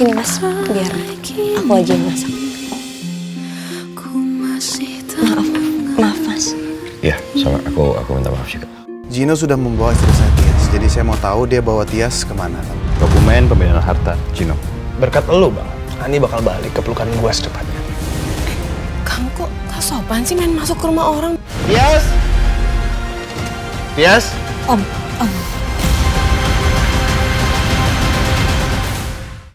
Sini mas, biar aku aja yang masak. Maaf, maaf mas. Iya, sama aku aku minta maaf juga. Gino sudah membawa istri saya Tias, jadi saya mau tahu dia bawa Tias ke mana. Dokumen pembinaan harta, Gino. Berkat elu bang, Ani bakal balik ke pelukan gua secepatnya. Kamu kok gak sopan sih main masuk ke rumah orang? Tias! Tias! Om, om,